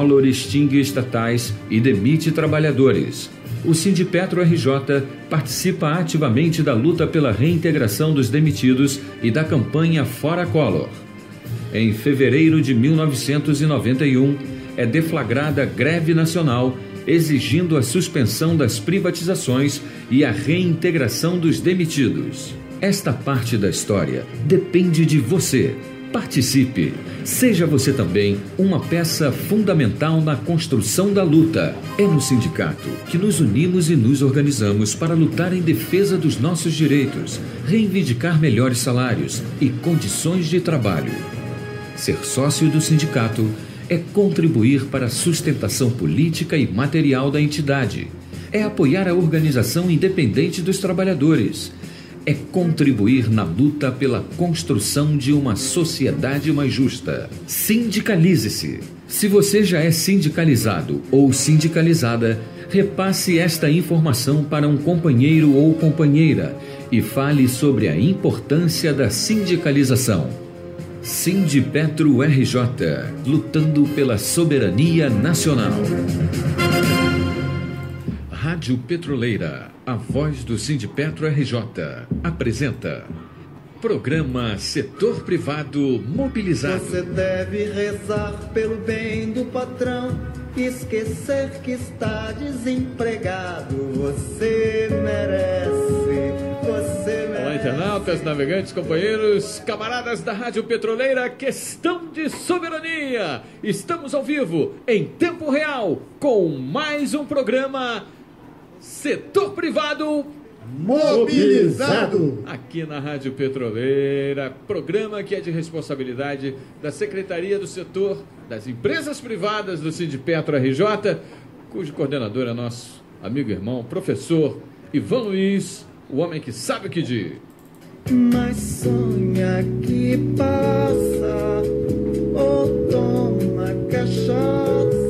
Collor extingue estatais e demite trabalhadores. O Sindipetro RJ participa ativamente da luta pela reintegração dos demitidos e da campanha Fora Collor. Em fevereiro de 1991, é deflagrada greve nacional exigindo a suspensão das privatizações e a reintegração dos demitidos. Esta parte da história depende de você. Participe. Seja você também uma peça fundamental na construção da luta. É no sindicato que nos unimos e nos organizamos para lutar em defesa dos nossos direitos, reivindicar melhores salários e condições de trabalho. Ser sócio do sindicato é contribuir para a sustentação política e material da entidade. É apoiar a organização independente dos trabalhadores é contribuir na luta pela construção de uma sociedade mais justa. Sindicalize-se. Se você já é sindicalizado ou sindicalizada, repasse esta informação para um companheiro ou companheira e fale sobre a importância da sindicalização. Sindipetro RJ, lutando pela soberania nacional. Rádio Petroleira, a voz do Sindipetro RJ, apresenta Programa Setor Privado Mobilizado. Você deve rezar pelo bem do patrão, esquecer que está desempregado. Você merece, você merece. Olá, internautas, navegantes, companheiros, camaradas da Rádio Petroleira, questão de soberania. Estamos ao vivo, em tempo real, com mais um programa Setor privado mobilizado. Aqui na Rádio Petroleira, programa que é de responsabilidade da Secretaria do Setor das Empresas Privadas do Sindipetro RJ, cujo coordenador é nosso amigo e irmão, professor Ivan Luiz, o homem que sabe o que diz. Mas sonha que passa, ou toma cachaça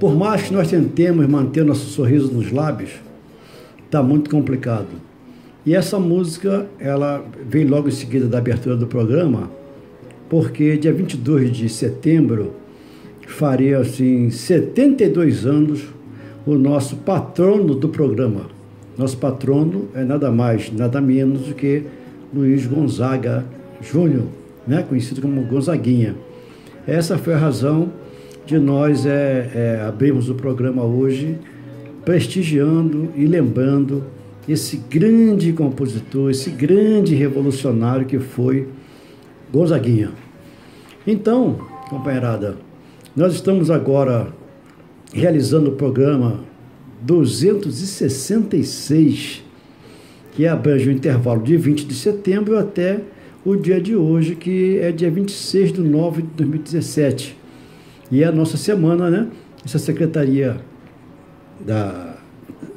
Por mais que nós tentemos manter nosso sorriso nos lábios, está muito complicado. E essa música, ela vem logo em seguida da abertura do programa, porque dia 22 de setembro faria assim 72 anos o nosso patrono do programa. Nosso patrono é nada mais, nada menos do que Luiz Gonzaga Júnior, né? conhecido como Gonzaguinha. Essa foi a razão de nós é, é, abrirmos o programa hoje, prestigiando e lembrando esse grande compositor, esse grande revolucionário que foi Gonzaguinha. Então, companheirada, nós estamos agora realizando o programa 266, que abrange o intervalo de 20 de setembro até o dia de hoje, que é dia 26 de nove de 2017. E é a nossa semana, né? Essa secretaria da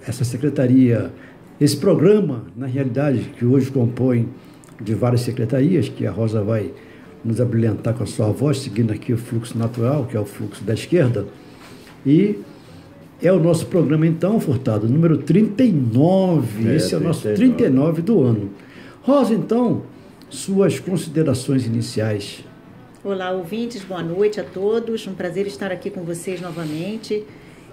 essa secretaria, esse programa, na realidade, que hoje compõe de várias secretarias, que a Rosa vai nos abrilhantar com a sua voz, seguindo aqui o fluxo natural, que é o fluxo da esquerda. E é o nosso programa, então, Furtado, número 39. É, Esse é o nosso 39 do ano. Rosa, então, suas considerações iniciais. Olá, ouvintes, boa noite a todos. Um prazer estar aqui com vocês novamente.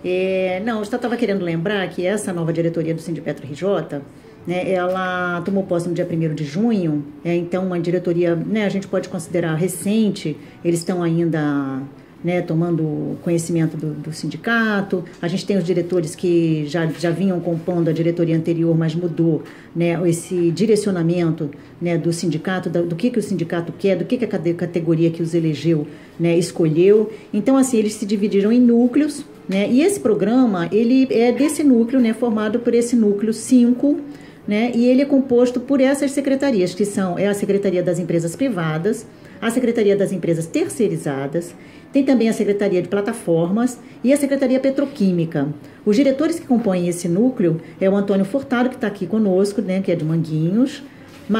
É, não, eu estava querendo lembrar que essa nova diretoria do Sindipetro RJ, né, ela tomou posse no dia 1 de junho, é, então uma diretoria, né, a gente pode considerar recente, eles estão ainda né, tomando conhecimento do, do, sindicato. A gente tem os diretores que já, já vinham compondo a diretoria anterior, mas mudou né, esse direcionamento né, do sindicato, do, do que, que o sindicato quer, do que, que a categoria que os elegeu né, escolheu. Então, assim, eles se dividiram em núcleos, né, e esse programa, ele é desse núcleo, né, formado por esse núcleo 5, né? E ele é composto por essas secretarias, que são é a Secretaria das Empresas Privadas, a Secretaria das Empresas Terceirizadas, tem também a Secretaria de Plataformas e a Secretaria Petroquímica. Os diretores que compõem esse núcleo é o Antônio Furtado, que está aqui conosco, né, que é de Manguinhos,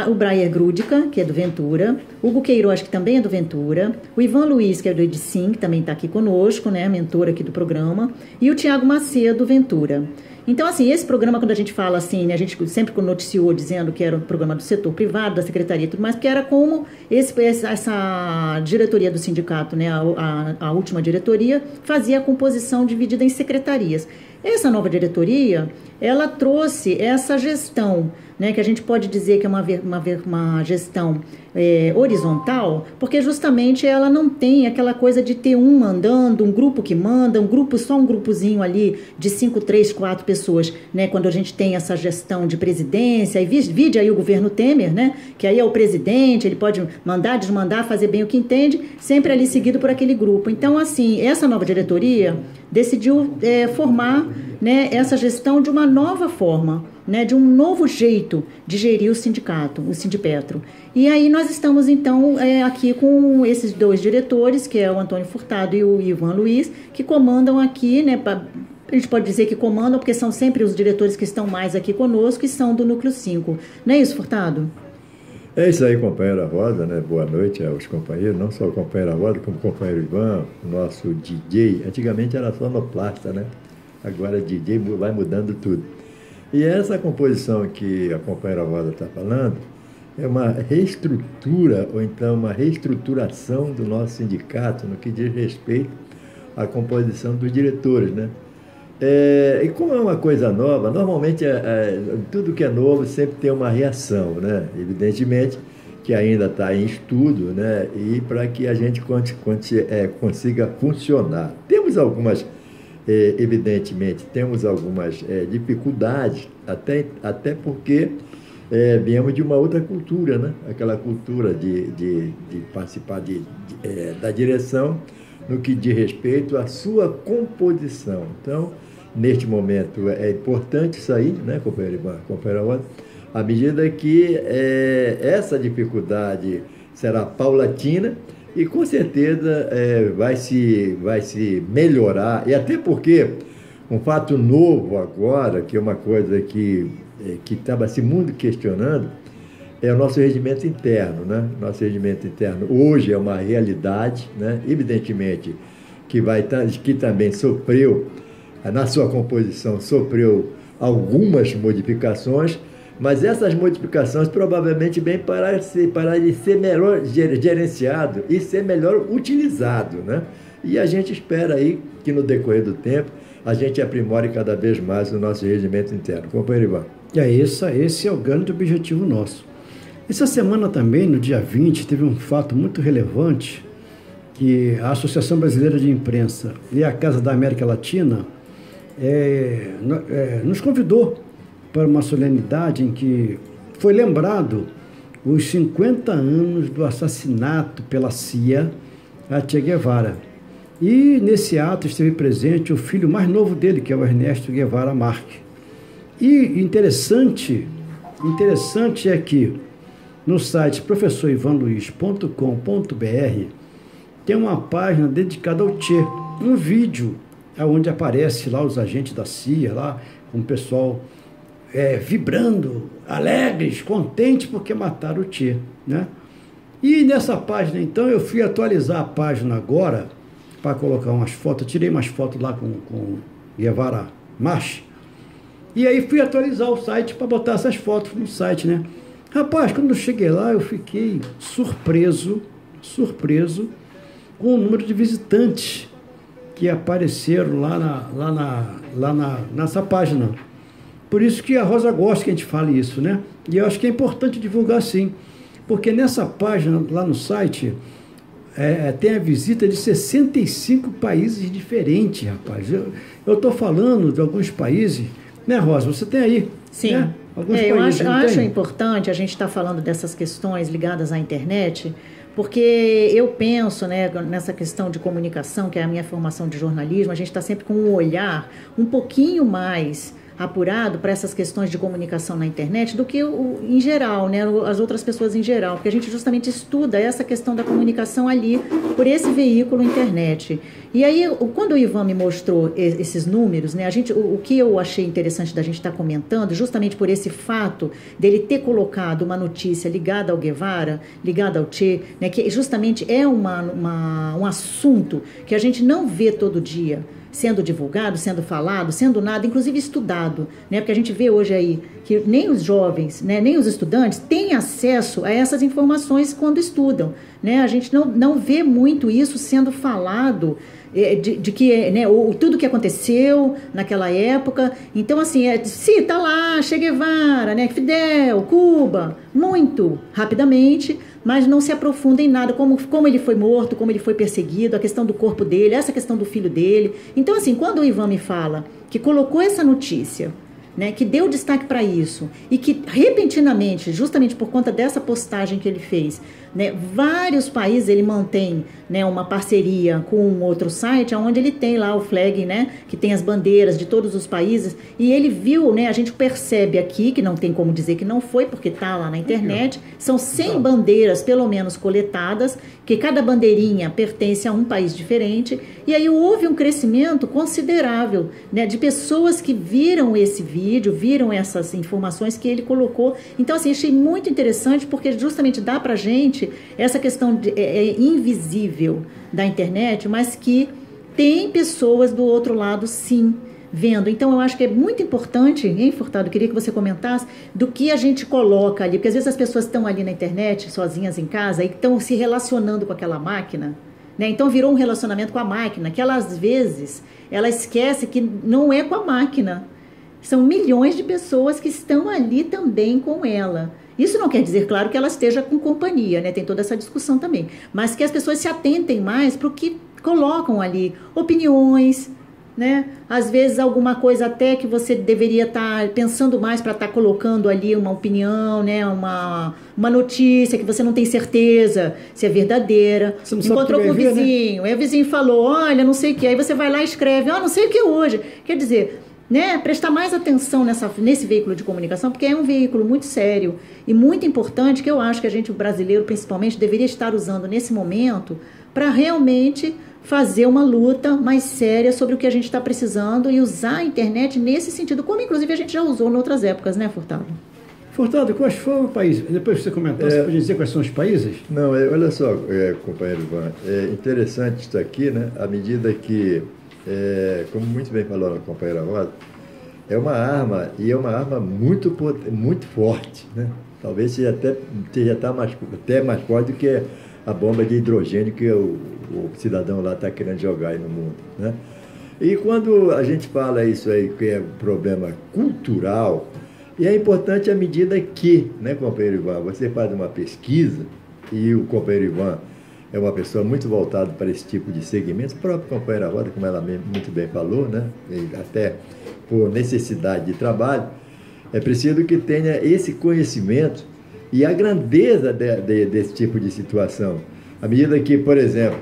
o Breyer Grudica, que é do Ventura, Hugo Queiroz, que também é do Ventura, o Ivan Luiz, que é do Edicim, que também está aqui conosco, né, mentor aqui do programa, e o Tiago Macedo, do Ventura. Então, assim, esse programa, quando a gente fala assim, né, a gente sempre noticiou dizendo que era um programa do setor privado, da secretaria e tudo mais, porque era como esse, essa diretoria do sindicato, né, a, a, a última diretoria, fazia a composição dividida em secretarias. Essa nova diretoria, ela trouxe essa gestão né, que a gente pode dizer que é uma, uma, uma gestão é, horizontal, porque justamente ela não tem aquela coisa de ter um mandando, um grupo que manda, um grupo, só um grupozinho ali de cinco, três, quatro pessoas, né, quando a gente tem essa gestão de presidência, e vide aí o governo Temer, né, que aí é o presidente, ele pode mandar, desmandar, fazer bem o que entende, sempre ali seguido por aquele grupo. Então, assim, essa nova diretoria decidiu é, formar né, essa gestão de uma nova forma, né, de um novo jeito de gerir o sindicato, o Sindipetro. E aí nós estamos, então, é, aqui com esses dois diretores, que é o Antônio Furtado e o Ivan Luiz, que comandam aqui, né, pra, a gente pode dizer que comandam, porque são sempre os diretores que estão mais aqui conosco e são do Núcleo 5. Não é isso, Furtado? É isso aí, companheira Roda, né? Boa noite aos companheiros, não só o companheiro Roda, como o companheiro Ivan, o nosso DJ. Antigamente era sonoplasta, né? Agora DJ vai mudando tudo. E essa composição que a companheira Roda está falando é uma reestrutura, ou então uma reestruturação do nosso sindicato no que diz respeito à composição dos diretores, né? É, e como é uma coisa nova, normalmente é, é, tudo que é novo sempre tem uma reação, né? Evidentemente que ainda está em estudo, né? E para que a gente é, consiga funcionar. Temos algumas é, evidentemente, temos algumas é, dificuldades, até, até porque é, viemos de uma outra cultura, né? aquela cultura de, de, de participar de, de é, da direção no que diz respeito à sua composição. Então, neste momento, é importante isso aí, né, companheiro Ivan, à medida que é, essa dificuldade será paulatina, e com certeza é, vai, se, vai se melhorar, e até porque um fato novo agora, que é uma coisa que é, estava se muito questionando, é o nosso regimento interno. Né? Nosso regimento interno hoje é uma realidade, né? evidentemente que, vai, que também sofreu, na sua composição, sofreu algumas modificações, mas essas modificações provavelmente vêm para, ser, para ele ser melhor gerenciado e ser melhor utilizado. Né? E a gente espera aí que no decorrer do tempo a gente aprimore cada vez mais o nosso regimento interno. Companheiro Ivan. É isso, esse é o grande objetivo nosso. Essa semana também, no dia 20, teve um fato muito relevante que a Associação Brasileira de Imprensa e a Casa da América Latina é, é, nos convidou para uma solenidade em que foi lembrado os 50 anos do assassinato pela CIA a Che Guevara. E nesse ato esteve presente o filho mais novo dele, que é o Ernesto Guevara Marques. E interessante, interessante é que no site professorivanluiz.com.br tem uma página dedicada ao Che, um vídeo onde aparece lá os agentes da CIA, lá com o pessoal é, vibrando, alegres, contentes porque mataram o Tchê, né? E nessa página, então, eu fui atualizar a página agora para colocar umas fotos. Eu tirei umas fotos lá com, com Guevara March. E aí fui atualizar o site para botar essas fotos no site, né? Rapaz, quando eu cheguei lá, eu fiquei surpreso, surpreso com o número de visitantes que apareceram lá, na, lá, na, lá na, nessa página. Por isso que a Rosa gosta que a gente fale isso, né? E eu acho que é importante divulgar sim, porque nessa página, lá no site, é, é tem a visita de 65 países diferentes, rapaz. Eu estou falando de alguns países, né, Rosa? Você tem aí? Sim. Né? Alguns é, eu acho, acho importante a gente estar tá falando dessas questões ligadas à internet, porque eu penso né, nessa questão de comunicação, que é a minha formação de jornalismo, a gente está sempre com um olhar um pouquinho mais apurado para essas questões de comunicação na internet do que o, em geral, né, as outras pessoas em geral, porque a gente justamente estuda essa questão da comunicação ali por esse veículo internet. E aí, quando o Ivan me mostrou esses números, né, a gente, o, o que eu achei interessante da gente estar tá comentando, justamente por esse fato dele ter colocado uma notícia ligada ao Guevara, ligada ao Che, né, que justamente é uma, uma, um assunto que a gente não vê todo dia sendo divulgado, sendo falado, sendo nada, inclusive estudado, né? Porque a gente vê hoje aí que nem os jovens, né, nem os estudantes têm acesso a essas informações quando estudam, né? A gente não, não vê muito isso sendo falado de, de, que né, o, tudo que aconteceu naquela época. Então, assim, é, sim, tá lá, Che Guevara, né, Fidel, Cuba, muito rapidamente, mas não se aprofunda em nada, como, como ele foi morto, como ele foi perseguido, a questão do corpo dele, essa questão do filho dele. Então, assim, quando o Ivan me fala que colocou essa notícia, né, que deu destaque para isso e que repentinamente, justamente por conta dessa postagem que ele fez, né, vários países ele mantém né, uma parceria com um outro site, onde ele tem lá o flag, né, que tem as bandeiras de todos os países, e ele viu, né, a gente percebe aqui, que não tem como dizer que não foi, porque está lá na internet, são 100 bandeiras, pelo menos, coletadas, que cada bandeirinha pertence a um país diferente, e aí houve um crescimento considerável né, de pessoas que viram esse vídeo, viram essas informações que ele colocou. Então, assim, achei muito interessante, porque justamente dá para gente essa questão de, é, é invisível da internet, mas que tem pessoas do outro lado sim vendo. Então eu acho que é muito importante, hein, Furtado, queria que você comentasse do que a gente coloca ali, porque às vezes as pessoas estão ali na internet, sozinhas em casa, e estão se relacionando com aquela máquina, né? Então virou um relacionamento com a máquina, que ela às vezes ela esquece que não é com a máquina. São milhões de pessoas que estão ali também com ela. Isso não quer dizer, claro, que ela esteja com companhia, né? Tem toda essa discussão também. Mas que as pessoas se atentem mais para o que colocam ali. Opiniões, né? Às vezes alguma coisa até que você deveria estar tá pensando mais para estar tá colocando ali uma opinião, né? Uma, uma notícia que você não tem certeza se é verdadeira. Você não Encontrou com o né? vizinho, né? aí o vizinho falou, olha, não sei o que, aí você vai lá e escreve, ah, não sei o que hoje. Quer dizer, né, prestar mais atenção nessa, nesse veículo de comunicação, porque é um veículo muito sério e muito importante que eu acho que a gente, o brasileiro principalmente, deveria estar usando nesse momento para realmente fazer uma luta mais séria sobre o que a gente está precisando e usar a internet nesse sentido, como inclusive a gente já usou em outras épocas, né, Furtado? Furtado, quais foram os países? Depois que você comentar, é, você pode dizer quais são os países? Não, é, olha só, é, companheiro Ivan, é interessante isso aqui, né? À medida que é, como muito bem falou a companheira Rosa, é uma arma, e é uma arma muito, muito forte. Né? Talvez seja até, seja até, mais, até mais forte do que a bomba de hidrogênio que o, o cidadão lá está querendo jogar aí no mundo. Né? E quando a gente fala isso aí, que é um problema cultural, e é importante à medida que, né, companheiro Ivan, você faz uma pesquisa, e o companheiro Ivan é uma pessoa muito voltada para esse tipo de segmentos. A própria companheira Roda, como ela muito bem falou, né? Até por necessidade de trabalho, é preciso que tenha esse conhecimento e a grandeza de, de, desse tipo de situação. À medida que, por exemplo,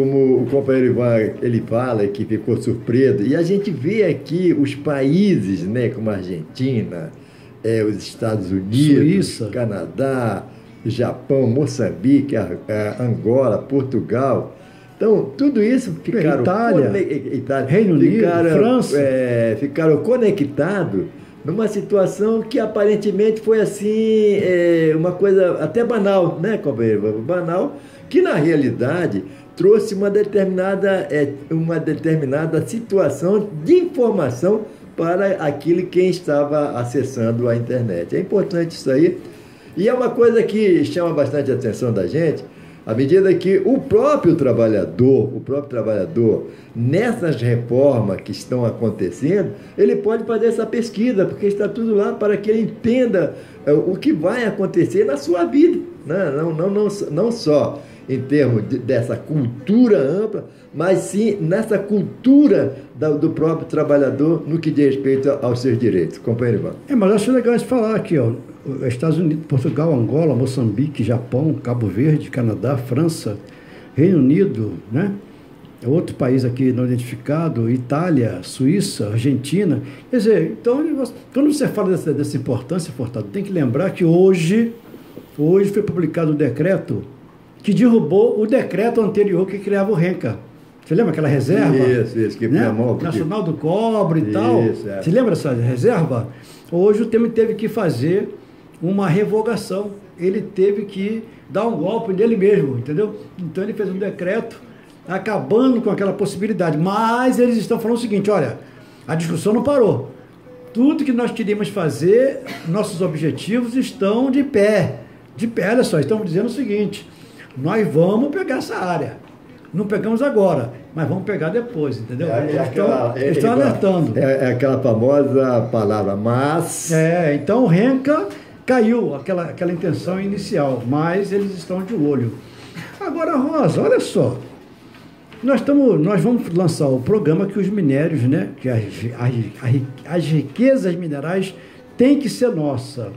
como o companheiro Ivan ele fala que ficou surpreso, e a gente vê aqui os países, né, como a Argentina, é, os Estados Unidos, Suíça. Canadá, Japão, Moçambique, Angola, Portugal. Então, tudo isso ficaram, Itália, Itália Reino Unido, ficaram, França. É, ficaram conectados numa situação que aparentemente foi assim, é, uma coisa até banal, né, companheiro? Banal, que na realidade trouxe uma determinada, é, uma determinada situação de informação para aquele quem estava acessando a internet. É importante isso aí e é uma coisa que chama bastante a atenção da gente, à medida que o próprio trabalhador, o próprio trabalhador, nessas reformas que estão acontecendo, ele pode fazer essa pesquisa, porque está tudo lá para que ele entenda é, o que vai acontecer na sua vida. Né? Não, não, não, não só em termos de, dessa cultura ampla, mas sim nessa cultura da, do próprio trabalhador no que diz respeito aos seus direitos. Companheiro Ivan. É, mas acho legal de falar aqui, ó. Estados Unidos, Portugal, Angola, Moçambique, Japão, Cabo Verde, Canadá, França, Reino Unido, né? outro país aqui não identificado, Itália, Suíça, Argentina. Quer dizer, então, quando você fala dessa, dessa importância, Fortado, tem que lembrar que hoje, hoje foi publicado o decreto que derrubou o decreto anterior que criava o RENCA. Você lembra aquela reserva? Isso, isso, que né? mão, Nacional do Cobre e isso, tal. É. Você lembra dessa reserva? Hoje o Temer teve que fazer uma revogação. Ele teve que dar um golpe nele mesmo, entendeu? Então ele fez um decreto acabando com aquela possibilidade. Mas eles estão falando o seguinte: olha, a discussão não parou. Tudo que nós queríamos fazer, nossos objetivos estão de pé. De pé, olha só, estamos dizendo o seguinte: nós vamos pegar essa área. Não pegamos agora, mas vamos pegar depois, entendeu? É, eles é aquela, estão, é, estão alertando. É, é, aquela famosa palavra, mas. É, então Renca caiu aquela, aquela intenção inicial, mas eles estão de olho. Agora, Rosa, olha só. Nós, estamos, nós vamos lançar o programa que os minérios, né, que as, as, as riquezas minerais têm que ser nossa.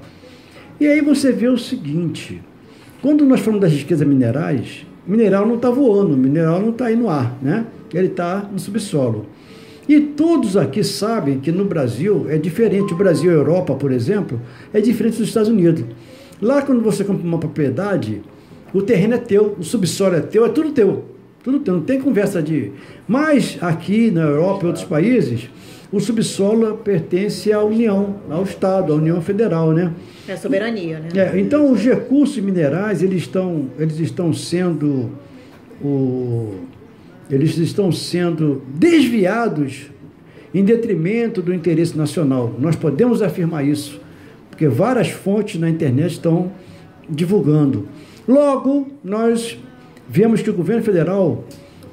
E aí você vê o seguinte, quando nós falamos das riquezas minerais, mineral não está voando, mineral não está aí no ar, né? Ele está no subsolo. E todos aqui sabem que no Brasil é diferente. O Brasil e a Europa, por exemplo, é diferente dos Estados Unidos. Lá, quando você compra uma propriedade, o terreno é teu, o subsolo é teu, é tudo teu. Tudo tem, não tem conversa de. Mas aqui na Europa e outros países, o subsolo pertence à União, ao Estado, à União Federal, né? É soberania, né? É, então os recursos minerais eles estão, eles estão sendo o, eles estão sendo desviados em detrimento do interesse nacional. Nós podemos afirmar isso, porque várias fontes na internet estão divulgando. Logo, nós vemos que o governo federal,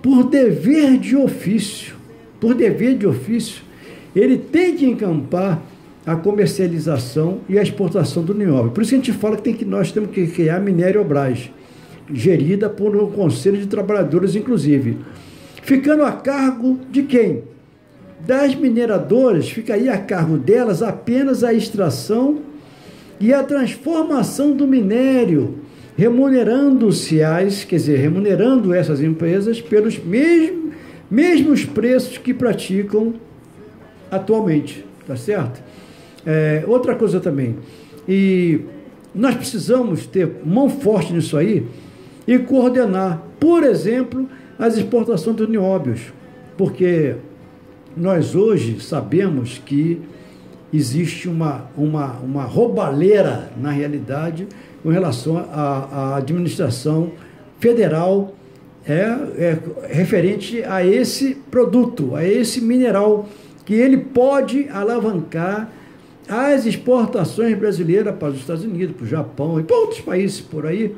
por dever de ofício, por dever de ofício, ele tem que encampar a comercialização e a exportação do nióbio. Por isso que a gente fala que, tem que nós temos que criar a Minério Obras, gerida por um conselho de trabalhadores, inclusive. Ficando a cargo de quem? Das mineradoras, ficaria a cargo delas apenas a extração e a transformação do minério remunerando-se as, quer dizer, remunerando essas empresas pelos mesmos, mesmos preços que praticam atualmente, tá certo? É, outra coisa também, e nós precisamos ter mão forte nisso aí e coordenar, por exemplo, as exportações de nióbios, porque nós hoje sabemos que existe uma, uma, uma roubalheira, na realidade, com relação à, à administração federal é, é, referente a esse produto, a esse mineral, que ele pode alavancar as exportações brasileiras para os Estados Unidos, para o Japão e para outros países por aí.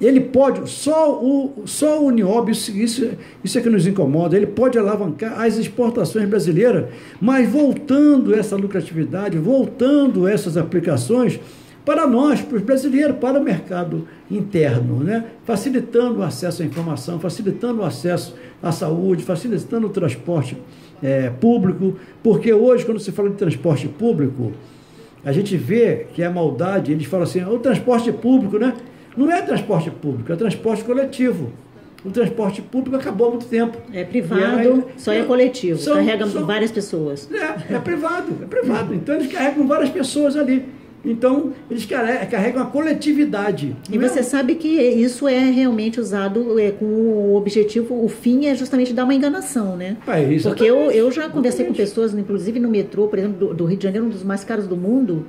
Ele pode, só o, só o nióbio, isso, isso é que nos incomoda, ele pode alavancar as exportações brasileiras, mas voltando essa lucratividade, voltando essas aplicações para nós, para os brasileiros, para o mercado interno, né? facilitando o acesso à informação, facilitando o acesso à saúde, facilitando o transporte é, público, porque hoje, quando se fala de transporte público, a gente vê que é maldade, eles falam assim, o transporte público, né? Não é transporte público, é transporte coletivo. O transporte público acabou há muito tempo. É privado, só é, é coletivo, são, carrega são, várias pessoas. É, é privado, é privado. Então eles carregam várias pessoas ali. Então, eles carregam a coletividade. E você é? sabe que isso é realmente usado é, com o objetivo, o fim é justamente dar uma enganação, né? É, Porque eu, eu já conversei com pessoas, inclusive no metrô, por exemplo, do, do, Rio de Janeiro, um dos mais caros do mundo,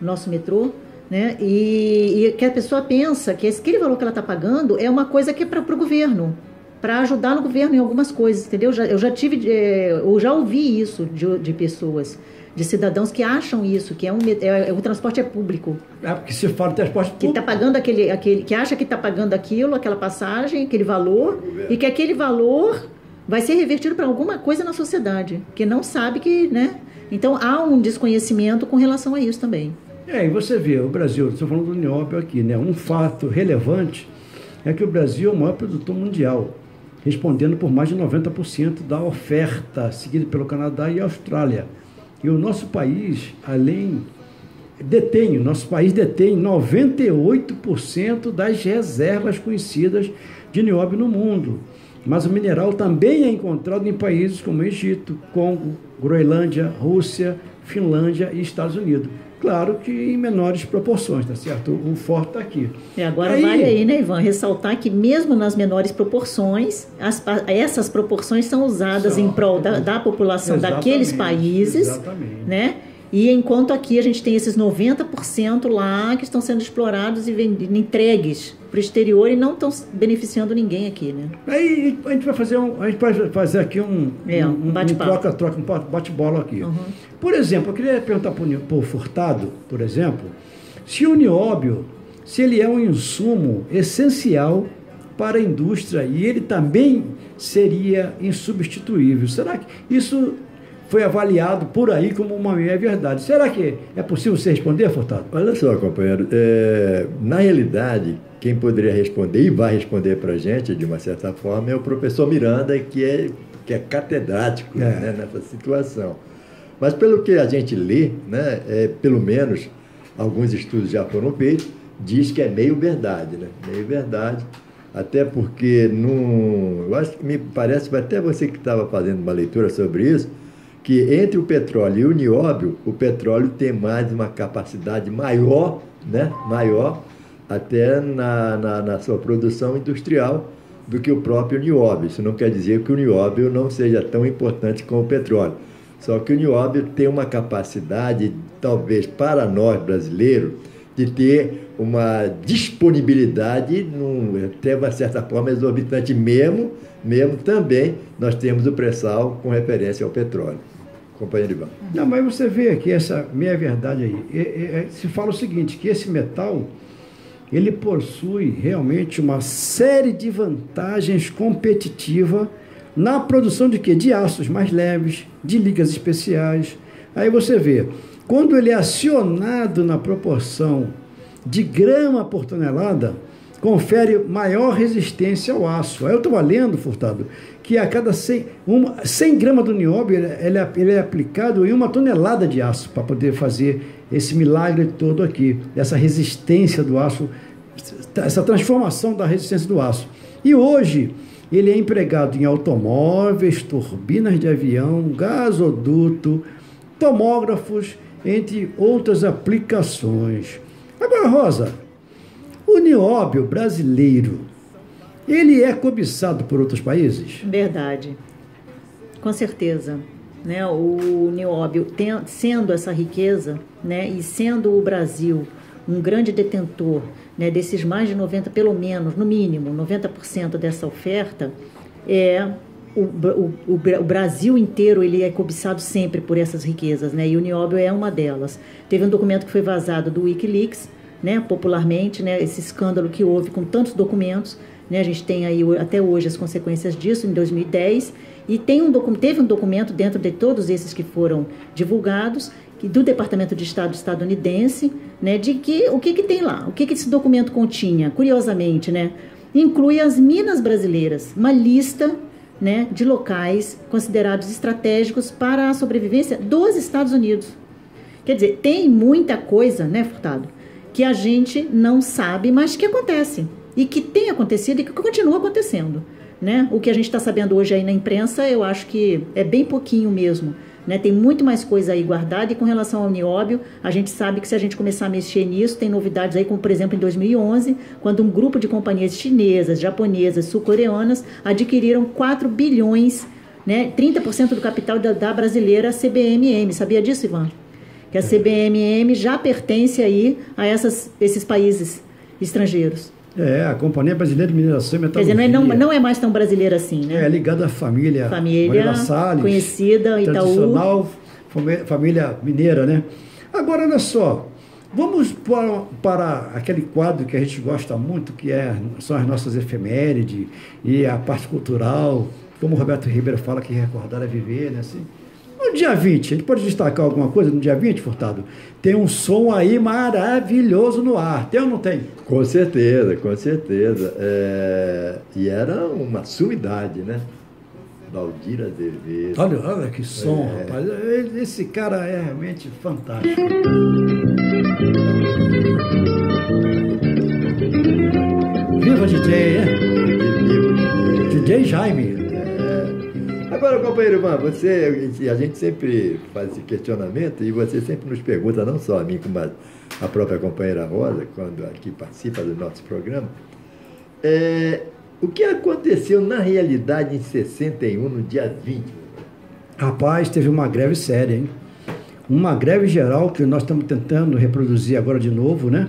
nosso metrô, né? E, e que a pessoa pensa que aquele valor que ela está pagando é uma coisa que é para o governo para ajudar no governo em algumas coisas, entendeu? Já, eu já tive, é, eu já ouvi isso de, de pessoas de cidadãos que acham isso, que é um é, é, o transporte é público. É, porque se fala de transporte público. Que está pagando aquele, aquele. Que acha que está pagando aquilo, aquela passagem, aquele valor, e que aquele valor vai ser revertido para alguma coisa na sociedade, que não sabe que, né? Então há um desconhecimento com relação a isso também. É, e você vê, o Brasil, estou falando do nióbio aqui, né? Um fato relevante é que o Brasil é o maior produtor mundial, respondendo por mais de 90% da oferta, seguido pelo Canadá e Austrália. E o nosso país, além detém, o nosso país detém 98% das reservas conhecidas de nióbio no mundo. mas o mineral também é encontrado em países como Egito, Congo, Groenlândia, Rússia, Finlândia e Estados Unidos. Claro que em menores proporções, tá certo? O forte está aqui. E agora aí, vale aí, né, Ivan, ressaltar que mesmo nas menores proporções, as, essas proporções são usadas são, em prol da, da população daqueles países, exatamente. né? E enquanto aqui a gente tem esses 90% lá que estão sendo explorados e entregues para o exterior e não estão beneficiando ninguém aqui, né? Aí a gente vai fazer um, a gente vai fazer aqui um, é, um, um troca, troca, um bate-bola aqui. Uhum. Por exemplo, eu queria perguntar para o Furtado, por exemplo, se o nióbio, se ele é um insumo essencial para a indústria e ele também seria insubstituível. Será que isso foi avaliado por aí como uma meia verdade. Será que é possível você responder, Furtado? Olha só, companheiro, é, na realidade, quem poderia responder e vai responder para a gente, de uma certa forma, é o professor Miranda, que é, que é catedrático é. Né, nessa situação. Mas pelo que a gente lê, né, é, pelo menos alguns estudos já foram feitos, diz que é meio verdade, né? Meio verdade. Até porque, num, eu acho que me parece, até você que estava fazendo uma leitura sobre isso, que entre o petróleo e o nióbio, o petróleo tem mais uma capacidade maior, né? maior até na, na, na sua produção industrial do que o próprio nióbio. Isso não quer dizer que o nióbio não seja tão importante como o petróleo. Só que o nióbio tem uma capacidade, talvez para nós brasileiros, de ter uma disponibilidade, num, até uma certa forma, exorbitante mesmo, mesmo também nós temos o pré-sal com referência ao petróleo companheiro Ivan. Não, mas você vê aqui essa meia verdade aí. É, é, se fala o seguinte, que esse metal ele possui realmente uma série de vantagens competitivas na produção de quê? De aços mais leves, de ligas especiais. Aí você vê, quando ele é acionado na proporção de grama por tonelada, confere maior resistência ao aço. Aí eu estava lendo, Furtado, que a cada 100, uma, 100 gramas do nióbio ele, é, ele é aplicado em uma tonelada de aço para poder fazer esse milagre todo aqui, essa resistência do aço, essa transformação da resistência do aço. E hoje ele é empregado em automóveis, turbinas de avião, gasoduto, tomógrafos, entre outras aplicações. Agora, Rosa, o nióbio brasileiro ele é cobiçado por outros países? Verdade, com certeza. Né, o nióbio tem, sendo essa riqueza né, e sendo o Brasil um grande detentor né, desses mais de 90, pelo menos, no mínimo, 90% dessa oferta, é o, o, o, Brasil inteiro ele é cobiçado sempre por essas riquezas, né? E o nióbio é uma delas. Teve um documento que foi vazado do WikiLeaks, né? Popularmente, né? Esse escândalo que houve com tantos documentos né? A gente tem aí até hoje as consequências disso, em 2010. E tem um teve um documento dentro de todos esses que foram divulgados, do Departamento de Estado estadunidense, né, de que o que, que tem lá, o que, que esse documento continha, curiosamente, né, inclui as minas brasileiras, uma lista né, de locais considerados estratégicos para a sobrevivência dos Estados Unidos. Quer dizer, tem muita coisa, né, Furtado, que a gente não sabe, mas que acontece e que tem acontecido e que continua acontecendo. Né? O que a gente está sabendo hoje aí na imprensa, eu acho que é bem pouquinho mesmo. Né? Tem muito mais coisa aí guardada e com relação ao nióbio, a gente sabe que se a gente começar a mexer nisso, tem novidades aí, como por exemplo em 2011, quando um grupo de companhias chinesas, japonesas, sul-coreanas adquiriram 4 bilhões, né? 30% do capital da, da brasileira CBMM. Sabia disso, Ivan? Que a CBMM já pertence aí a essas, esses países estrangeiros. É, a Companhia Brasileira de Mineração e Metalurgia. Quer dizer, não é, não, não é mais tão brasileira assim, né? É, ligada à família, família Salles, conhecida, Itaú. Tradicional, família mineira, né? Agora, olha só, vamos para, para aquele quadro que a gente gosta muito, que é, são as nossas efemérides e a parte cultural, como o Roberto Ribeiro fala que recordar é viver, né? Assim, dia 20, a gente pode destacar alguma coisa no dia 20, Furtado? Tem um som aí maravilhoso no ar, tem ou não tem? Com certeza, com certeza. É... E era uma sumidade, né? Valdir Azevedo. Olha, olha que som, é. rapaz. Esse cara é realmente fantástico. Viva DJ, é? Viva DJ. DJ Jaime. Agora, companheiro Ivan, você, a gente sempre faz esse questionamento e você sempre nos pergunta, não só a mim, como a, a própria companheira Rosa, quando aqui participa do nosso programa, é, o que aconteceu na realidade em 61, no dia 20? Rapaz, teve uma greve séria, hein? Uma greve geral que nós estamos tentando reproduzir agora de novo, né?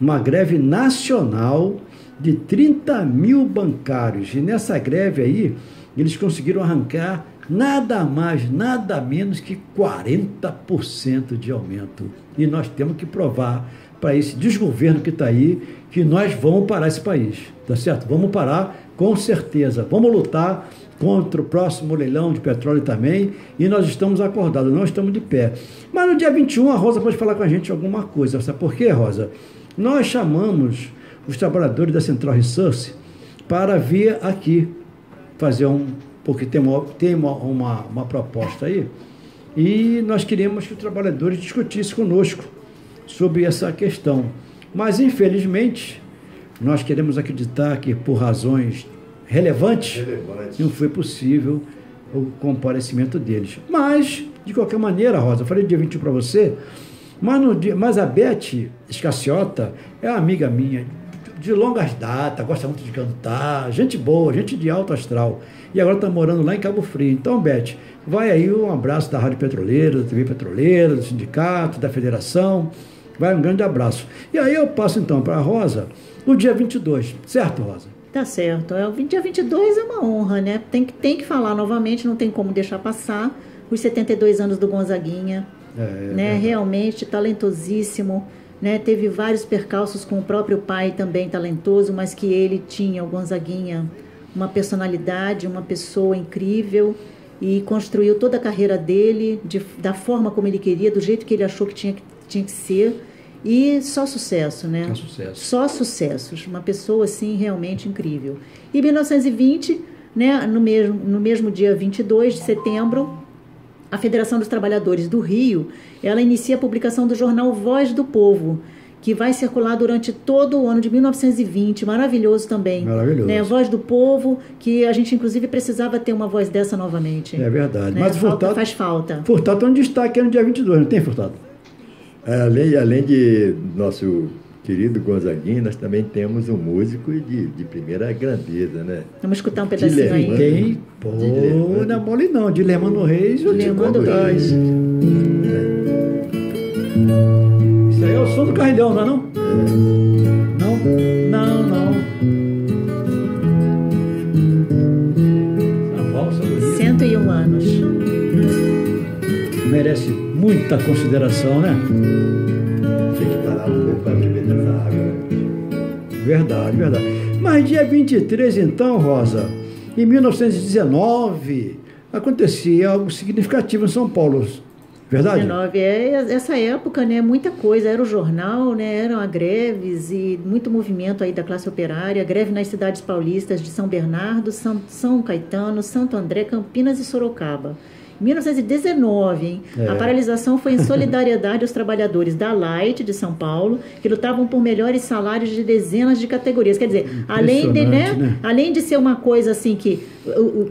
Uma greve nacional de 30 mil bancários. E nessa greve aí, eles conseguiram arrancar nada mais, nada menos que 40% de aumento. E nós temos que provar para esse desgoverno que está aí que nós vamos parar esse país, tá certo? Vamos parar com certeza. Vamos lutar contra o próximo leilão de petróleo também e nós estamos acordados, não estamos de pé. Mas no dia 21 a Rosa pode falar com a gente alguma coisa. Sabe por quê, Rosa? Nós chamamos os trabalhadores da Central Resource para vir aqui fazer um. Porque tem uma, tem uma, uma, uma proposta aí, e nós queríamos que os trabalhadores discutissem conosco sobre essa questão. Mas, infelizmente, nós queremos acreditar que, por razões relevantes, Relevante. não foi possível o comparecimento deles. Mas, de qualquer maneira, Rosa, eu falei dia 21 para você, mas, no dia, mas a Beth Escaciota é amiga minha de longas datas, gosta muito de cantar, gente boa, gente de alto astral. E agora está morando lá em Cabo Frio. Então, Beth, vai aí um abraço da Rádio Petroleira, da TV Petroleira, do sindicato, da federação. Vai um grande abraço. E aí eu passo então para a Rosa no dia 22, certo, Rosa? Tá certo. É, o dia 22 é uma honra, né? Tem que, tem que falar novamente, não tem como deixar passar. Os 72 anos do Gonzaguinha, É, né? Realmente talentosíssimo, né? Teve vários percalços com o próprio pai também talentoso, mas que ele tinha, o Gonzaguinha, uma personalidade, uma pessoa incrível e construiu toda a carreira dele de, da forma como ele queria, do jeito que ele achou que tinha, que tinha que ser. E só sucesso, né? Só sucesso. Só sucessos. Uma pessoa, assim, realmente incrível. E 1920, né, no, mesmo, no mesmo dia 22 de setembro, a Federação dos Trabalhadores do Rio, ela inicia a publicação do jornal Voz do Povo, que vai circular durante todo o ano de 1920, maravilhoso também. Maravilhoso. Né? Voz do Povo, que a gente inclusive precisava ter uma voz dessa novamente. É verdade. Né? Mas o falta, Furtado, faz falta. Furtado tem um destaque aí no dia 22, não tem, Furtado? Além, além de nosso querido Gonzaguinha, nós também temos um músico de, de primeira grandeza, né? Vamos escutar um pedacinho aí. Tem, pô, Dilermano. não é mole não, de Lermano Reis, eu te Dilermano contar, Reis. Isso aí é o som do carrilhão, não é não? Não? Não, não. Essa valsa bonita. 101 anos. merece muita consideração, né? Tem que parar um pouco para Verdade, verdade. Mas dia 23, então, Rosa, em 1919, acontecia algo significativo em São Paulo. Verdade? 19, é essa época, né, muita coisa, era o jornal, né, eram a greves e muito movimento aí da classe operária, greve nas cidades paulistas de São Bernardo, São, São Caetano, Santo André, Campinas e Sorocaba. Em 1919, hein, É. a paralisação foi em solidariedade aos trabalhadores da Light de São Paulo, que lutavam por melhores salários de dezenas de categorias. Quer dizer, além de, né, né? além de ser uma coisa assim que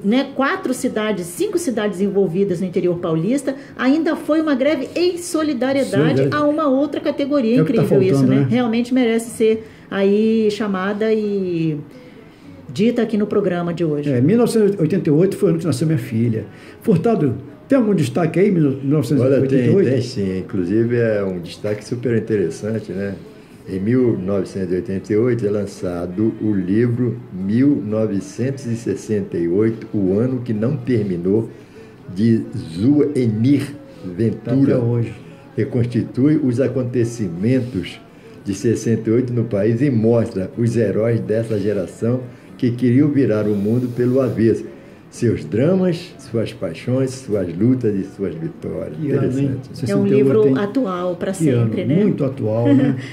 né, quatro cidades, cinco cidades envolvidas no interior paulista, ainda foi uma greve em solidariedade a uma outra categoria. É tá Incrível isso, faltando, né? né? Realmente merece ser aí chamada e dita aqui no programa de hoje. É, 1988 foi o ano que nasceu minha filha. Furtado, tem algum destaque aí, Olha, tem, 1988? tem sim. Inclusive é um destaque super interessante, né? Em 1988 é lançado o livro 1968, O Ano que Não Terminou, de Zuenir Até Ventura, hoje. reconstitui os acontecimentos de 68 no país e mostra os heróis dessa geração que queriam virar o mundo pelo avesso. Seus dramas, suas paixões, suas lutas e suas vitórias. Que ano, hein? Interessante. É um 68, livro hein? atual para Que ano, sempre, né? Muito atual, né?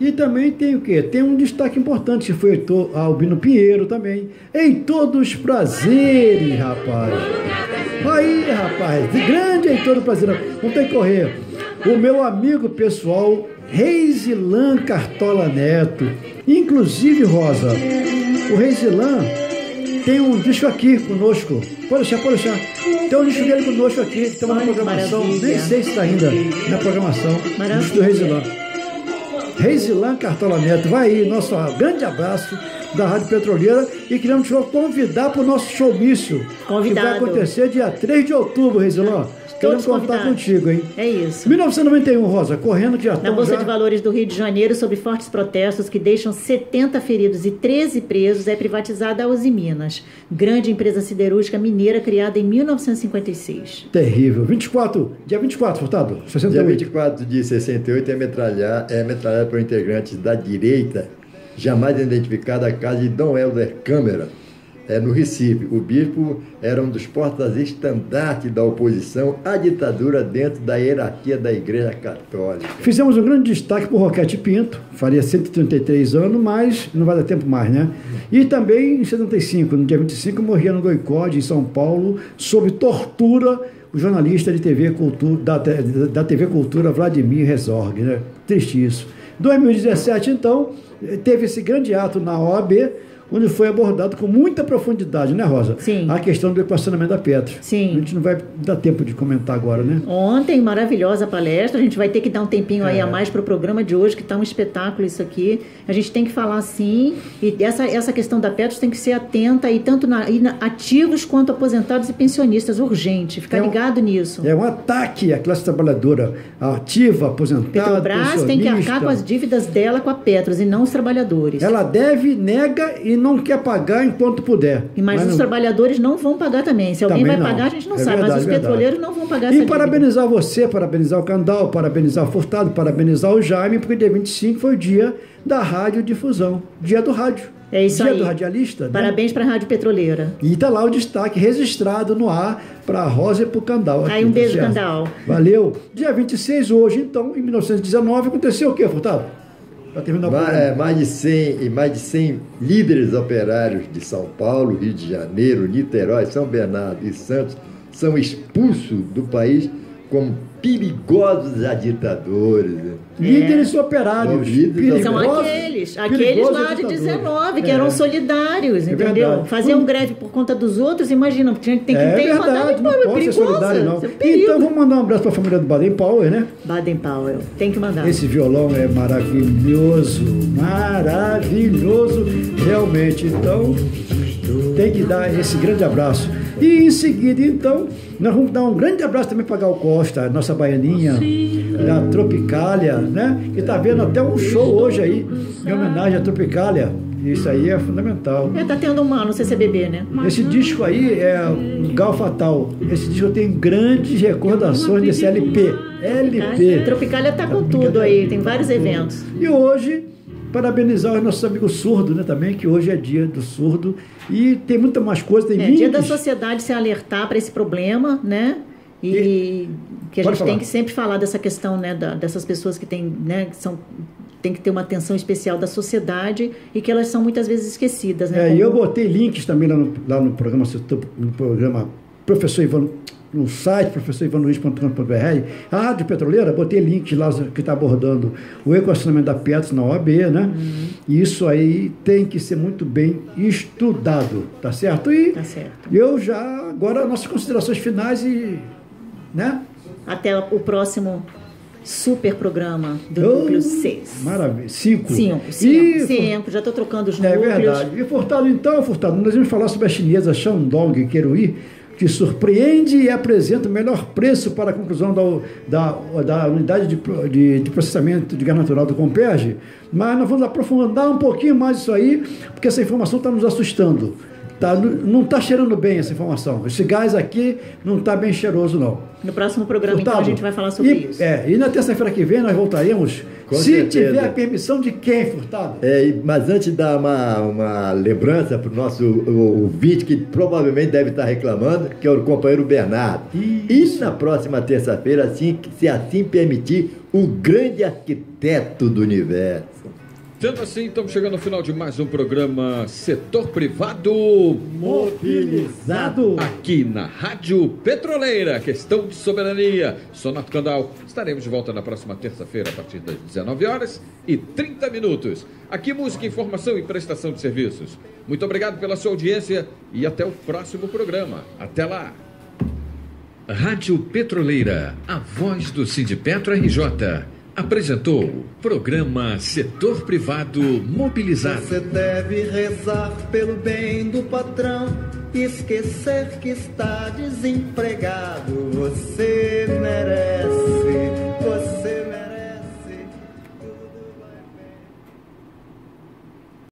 E também tem o quê? Tem um destaque importante que foi o Heitor Albino Pinheiro também. Em todos os prazeres, rapaz. Aí, rapaz, de grande Heitor do Prazer. Vamos ter que correr. O meu amigo pessoal, Reisilan Cartola Neto. Inclusive, Rosa, o Reisilan tem um disco aqui conosco. Pode deixar, pode deixar. Tem um disco dele conosco aqui, que estamos na programação. maravilha. Nem sei se está ainda na programação. Disco do Maravilha. Reisilan. Reisilan Cartola Neto, vai aí, nosso grande abraço da Rádio Petroleira e queremos te convidar para o nosso showmício. Que Convidado. vai acontecer dia 3 de outubro, Reisilan. Queremos Todos contar convidados. contigo, hein? É isso. 1991, Rosa, correndo que já Na Bolsa já... de Valores do Rio de Janeiro, sob fortes protestos que deixam 70 feridos e 13 presos, é privatizada a Uzi Minas, grande empresa siderúrgica mineira criada em 1956. Terrível. 24, dia 24, Furtado, Dia 68. 24 de 68 é metralhada, é metralhada por integrantes da direita, jamais identificada a casa de Dom Helder Câmara, é, no Recife. O bispo era um dos portas-estandarte da oposição à ditadura dentro da hierarquia da Igreja Católica. Fizemos um grande destaque por Roquete Pinto, faria 133 anos, mas não vai dar tempo mais, né? E também em 75, no dia 25, morria no Goicode, em São Paulo, sob tortura, o jornalista de TV Cultura, da, da TV Cultura, Vladimir Resorg, né? Triste isso. 2017, então, teve esse grande ato na OAB, onde foi abordado com muita profundidade, né, Rosa? Sim. A questão do equacionamento da Petro. Sim. A gente não vai dar tempo de comentar agora, né? Ontem, maravilhosa palestra. A gente vai ter que dar um tempinho aí É. a mais para o programa de hoje, que está um espetáculo isso aqui. A gente tem que falar sim. E essa, essa questão da Petros tem que ser atenta e tanto na, e na- ativos quanto aposentados e pensionistas. Urgente. Ficar É um- ligado nisso. É um ataque à classe trabalhadora ativa, aposentada, Petrobras tem que arcar com as dívidas dela com a Petros e não os trabalhadores. Ela deve, nega e não quer pagar enquanto puder. E mas, os não- trabalhadores não vão pagar também. Se alguém Também vai não. pagar, a gente não É sabe. verdade, mas os verdade. petroleiros não vão pagar E dívida. parabenizar você, parabenizar o Candal, parabenizar o Furtado, parabenizar o Jaime, porque dia 25 foi o dia da radiodifusão, dia do rádio. É isso dia aí. do radialista. né? Parabéns para a Rádio Petroleira. E está lá o destaque registrado no ar para a Rosa e para o Candal. Aí, um beijo? Candal. Valeu. Dia 26, hoje, então, em 1919, aconteceu o quê, Furtado? Para terminar o Ma- programa. é, mais, de 100, e mais de 100 líderes operários de São Paulo, Rio de Janeiro, Niterói, São Bernardo e Santos são expulsos do país como perigosos agitadores. Líderes operários. Líderes São perigosos- aqueles, aqueles lá de agitadores. 19, que É. eram solidários, É entendeu? verdade. Faziam Hum. greve por conta dos outros, imagina, tinha- tem que É ter verdade, não é pode ser solidário, não. é um. Então, vamos mandar um abraço para a família do Baden Powell, né? Baden Powell, tem que mandar. Esse violão é maravilhoso, maravilhoso, realmente. Então, tem que dar esse grande abraço. E em seguida, então, nós vamos dar um grande abraço também para Gal Costa, nossa baianinha da Tropicália, né? Que está vendo até um show hoje aí, em homenagem à Tropicália. Isso aí é fundamental. É, tá tendo uma no CCBB, né? Esse disco aí é o Gal Fatal. Esse disco tem grandes recordações desse LP. LP. Tropicália tá com tudo aí, tem vários eventos. E hoje, parabenizar os nossos amigos surdos, né, também, que hoje é dia do surdo. E tem muita mais coisa, tem É dia da sociedade se alertar para esse problema, né? E, que a gente falar. tem que sempre falar dessa questão, né, da- dessas pessoas que têm, né, que são tem que ter uma atenção especial da sociedade e que elas são muitas vezes esquecidas, né? É, Como- e eu botei links também lá no, lá no programa, no programa Professor Ivan, no site professorivanluiz.com.br, a Rádio Petroleira, botei links lá que está abordando o equacionamento da Petros na OAB, né? Uhum. E isso aí tem que ser muito bem estudado, tá certo? E Tá certo. eu já, agora, nossas considerações finais e, né? Até o próximo super programa do Oh, Núcleo 6. Maravilha. Cinco. Cinco, E- cinco, cinco. Já estou trocando os É núcleos. verdade. E Furtado, então, Furtado, nós vamos falar sobre a chinesa Shandong Queruí, que surpreende e apresenta o melhor preço para a conclusão da, da, da unidade de, de, de processamento de gás natural do Comperge. Mas nós vamos aprofundar um pouquinho mais isso aí, porque essa informação está nos assustando. Tá, não está cheirando bem essa informação. Esse gás aqui não está bem cheiroso, não. No próximo programa, então, a gente vai falar sobre e, isso. É, e na terça-feira que vem nós voltaremos, Com se certeza. tiver a permissão de quem, Furtado? É, mas antes de dar uma, uma lembrança para o nosso o- ouvinte, que provavelmente deve estar reclamando, que é o companheiro Bernardo. E na próxima terça-feira, assim, se assim permitir, o grande arquiteto do universo. Sendo assim, estamos chegando ao final de mais um programa Setor Privado Mobilizado. aqui na Rádio Petroleira, questão de soberania, Sonato Candal. Estaremos de volta na próxima terça-feira, a partir das 19 horas e 30 minutos. Aqui, música, informação e prestação de serviços. Muito obrigado pela sua audiência e até o próximo programa. Até lá! Rádio Petroleira, a voz do Sindipetro RJ. Apresentou o programa Setor Privado Mobilizado. Você deve rezar pelo bem do patrão, esquecer que está desempregado. Você merece, você